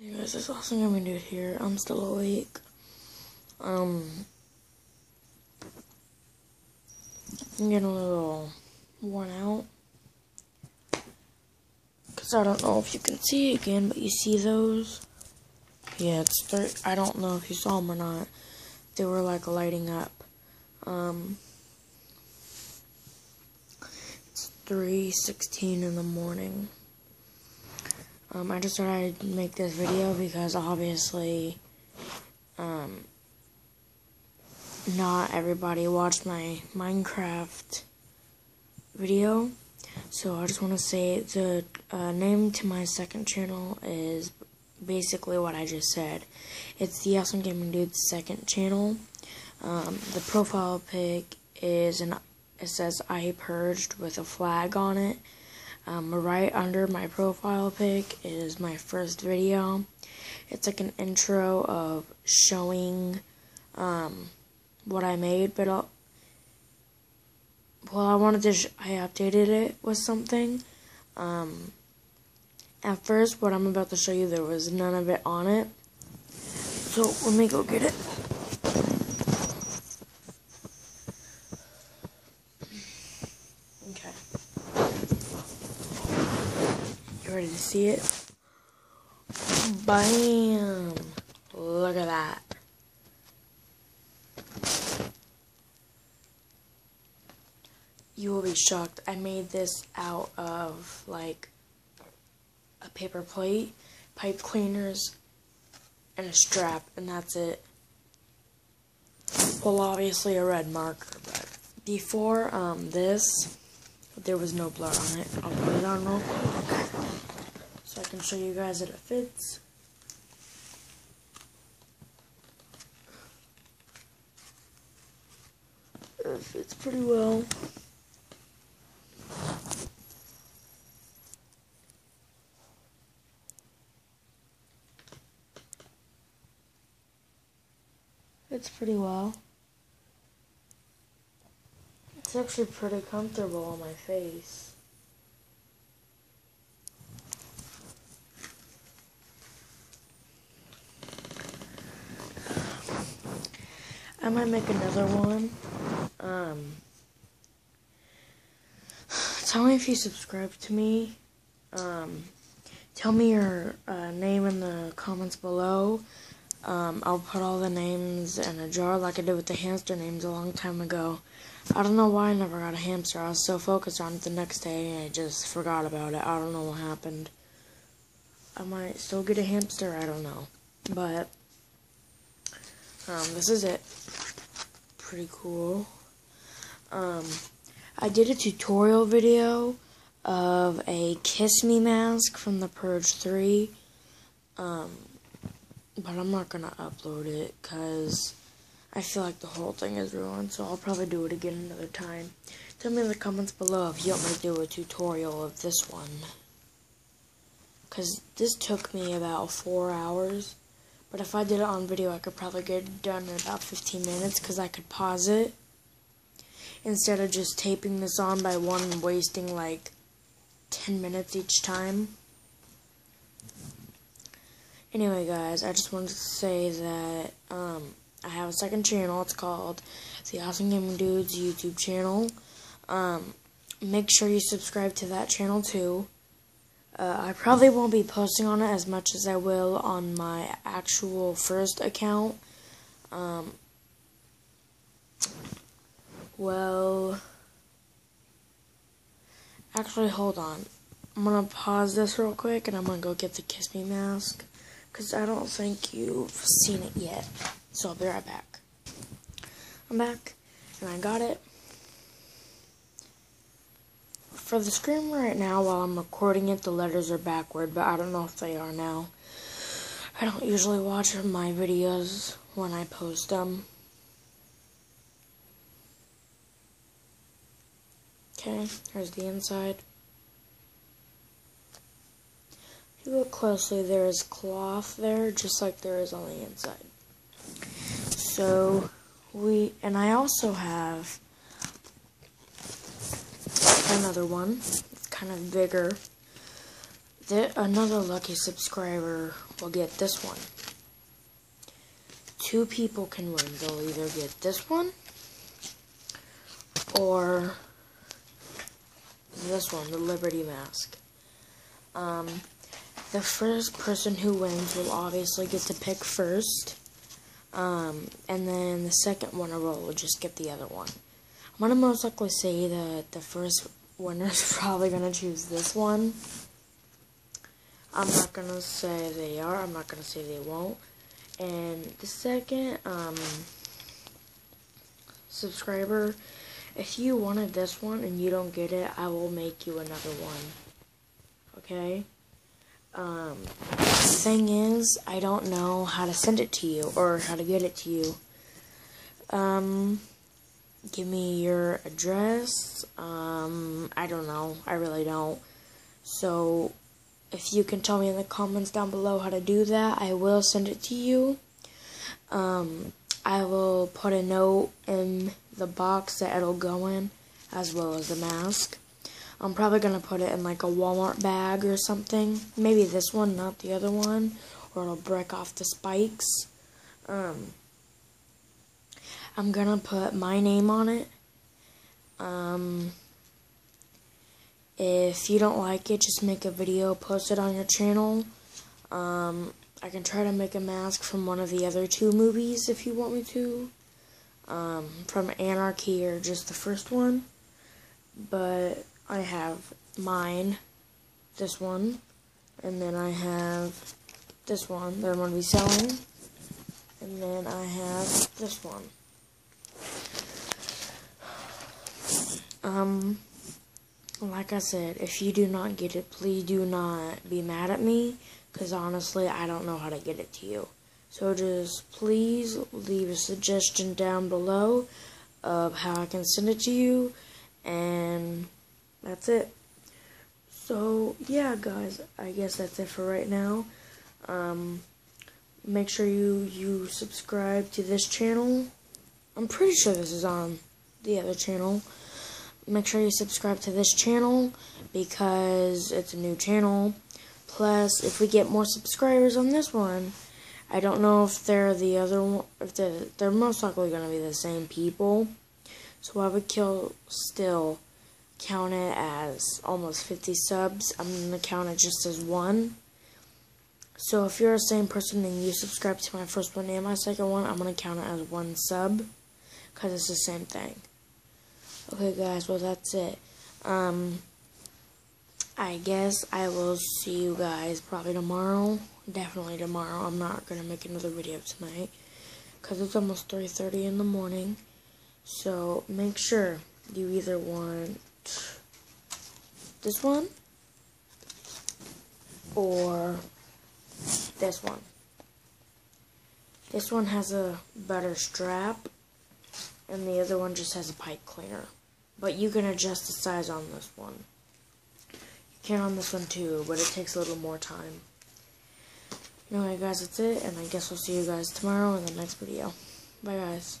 Hey guys, it's Awesome Gaming Dude here. I'm still awake. Um, I'm getting a little worn out. Because I don't know if you can see again, but you see those? Yeah, it's thir- I don't know if you saw them or not. They were like lighting up. Um, it's 3.16 in the morning. Um, I just thought I'd make this video because obviously, um, not everybody watched my Minecraft video. So I just want to say the uh, name to my second channel is basically what I just said. It's the Awesome Gaming Dude's second channel. Um, the profile pic is an it says I purged with a flag on it. Um, right under my profile pic is my first video. It's like an intro of showing um, what I made, but I'll, well, I wanted to. I updated it with something. Um, at first, what I'm about to show you, there was none of it on it. So let me go get it. Okay. Ready to see it? Bam! Look at that. You will be shocked. I made this out of like a paper plate, pipe cleaners, and a strap, and that's it. Well, obviously a red marker, but before um, this, there was no blood on it. I'll put it on real quick so I can show you guys that it fits. It fits pretty well. Fits pretty well. It's actually pretty comfortable on my face. I might make another one. Um, tell me if you subscribe to me. Um, tell me your uh, name in the comments below. Um, I'll put all the names in a jar like I did with the hamster names a long time ago. I don't know why I never got a hamster. I was so focused on it the next day I just forgot about it. I don't know what happened. I might still get a hamster, I don't know. But, um, this is it. Pretty cool. Um, I did a tutorial video of a Kiss Me mask from The Purge 3. Um, but I'm not gonna upload it because I feel like the whole thing is ruined, so I'll probably do it again another time. Tell me in the comments below if you want me to do a tutorial of this one. Because this took me about four hours, but if I did it on video, I could probably get it done in about 15 minutes because I could pause it instead of just taping this on by one and wasting like 10 minutes each time. Anyway, guys, I just wanted to say that um, I have a second channel. It's called the Awesome Gaming Dudes YouTube channel. Um, make sure you subscribe to that channel too. Uh, I probably won't be posting on it as much as I will on my actual first account. Um, well, actually, hold on. I'm gonna pause this real quick and I'm gonna go get the Kiss Me mask because I don't think you've seen it yet. So I'll be right back. I'm back and I got it. For the screen right now, while I'm recording it, the letters are backward, but I don't know if they are now. I don't usually watch my videos when I post them. Okay, here's the inside. If you look closely, there is cloth there, just like there is on the inside. So, we, and I also have another one. It's kind of bigger. The, another lucky subscriber will get this one. Two people can win. They'll either get this one or this one, the Liberty Mask. Um, the first person who wins will obviously get to pick first. Um, and then the second winner will just get the other one. I'm going to most likely say that the first winner is probably going to choose this one. I'm not going to say they are. I'm not going to say they won't. And the second um, subscriber, if you wanted this one and you don't get it, I will make you another one. Okay? Um, thing is, I don't know how to send it to you or how to get it to you. Um, give me your address. Um, I don't know. I really don't. So, if you can tell me in the comments down below how to do that, I will send it to you. Um, I will put a note in the box that it'll go in, as well as the mask. I'm probably going to put it in like a Walmart bag or something. Maybe this one, not the other one. Or it'll break off the spikes. Um, I'm to put my name on it. Um, if you don't like it, just make a video, post it on your channel. Um, I can try to make a mask from one of the other two movies if you want me to. Um, from Anarchy or just the first one. But I have mine, this one, and then I have this one that I'm going to be selling, and then I have this one. Um, like I said, if you do not get it, please do not be mad at me, because honestly, I don't know how to get it to you. So just please leave a suggestion down below of how I can send it to you, and that's it. So, yeah, guys, I guess that's it for right now. Um, make sure you, you subscribe to this channel. I'm pretty sure this is on the other channel. Make sure you subscribe to this channel because it's a new channel. Plus, if we get more subscribers on this one, I don't know if they're the other one, if they're, they're most likely going to be the same people. So I would kill still count it as almost 50 subs. I'm going to count it just as one. So if you're the same person and you subscribe to my first one and my second one, I'm going to count it as one sub. Because it's the same thing. Okay guys, well that's it. Um, I guess I will see you guys probably tomorrow. Definitely tomorrow. I'm not going to make another video tonight. Because it's almost 3.30 in the morning. So make sure you either want this one or this one. This one has a better strap and the other one just has a pipe cleaner. But you can adjust the size on this one. You can on this one too, but it takes a little more time. Anyway guys, that's it, and I guess we'll see you guys tomorrow in the next video. Bye guys.